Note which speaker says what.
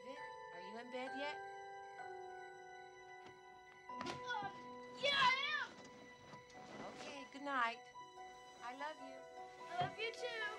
Speaker 1: David, are you in bed yet?
Speaker 2: Uh, yeah, I am.
Speaker 1: Okay, good night. I love you.
Speaker 2: I love you too.